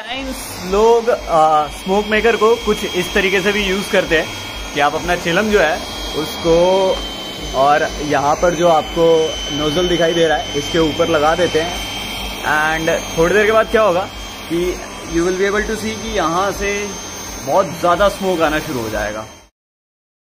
Times लोग smoke maker को कुछ इस तरीके से भी यूज़ करते हैं कि आप अपना चिलम जो है, उसको और यहाँ पर जो आपको नोजल दिखाई दे रहा है, इसके ऊपर लगा देते हैं। एंड थोड़ी देर के बाद क्या होगा कि you will be able to see कि यहाँ से बहुत ज़्यादा स्मोक आना शुरू हो जाएगा।